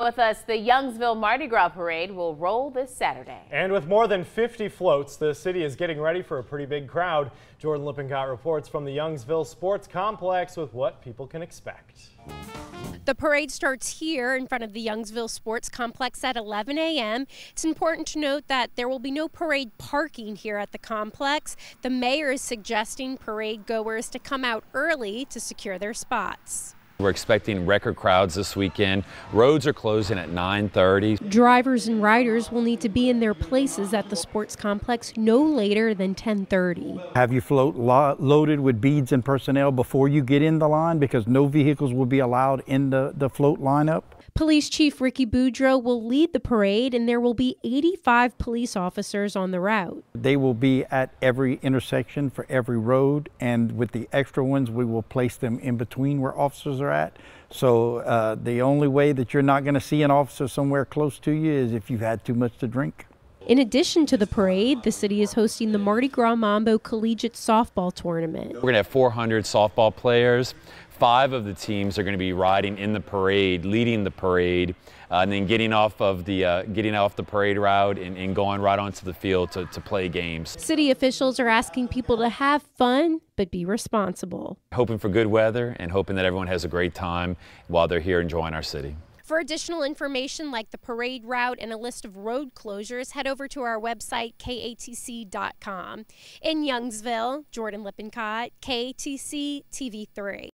With us, the Youngsville Mardi Gras Parade will roll this Saturday. And with more than 50 floats, the city is getting ready for a pretty big crowd. Jordan Lippincott reports from the Youngsville Sports Complex with what people can expect. The parade starts here in front of the Youngsville Sports Complex at 11 a.m. It's important to note that there will be no parade parking here at the complex. The mayor is suggesting parade goers to come out early to secure their spots. We're expecting record crowds this weekend. Roads are closing at 9:30. Drivers and riders will need to be in their places at the sports complex no later than 10:30. Have your float lo loaded with beads and personnel before you get in the line because no vehicles will be allowed in the, the float lineup. Police Chief Ricky Boudreaux will lead the parade, and there will be 85 police officers on the route. They will be at every intersection for every road, and with the extra ones, we will place them in between where officers are at. So uh, the only way that you're not going to see an officer somewhere close to you is if you've had too much to drink. In addition to the parade, the city is hosting the Mardi Gras Mambo Collegiate Softball Tournament. We're going to have 400 softball players. Five of the teams are going to be riding in the parade, leading the parade, uh, and then getting off of the uh, getting off the parade route and, and going right onto the field to, to play games. City officials are asking people to have fun but be responsible. Hoping for good weather and hoping that everyone has a great time while they're here enjoying our city. For additional information like the parade route and a list of road closures, head over to our website, katc.com. In Youngsville, Jordan Lippincott, KATC TV3.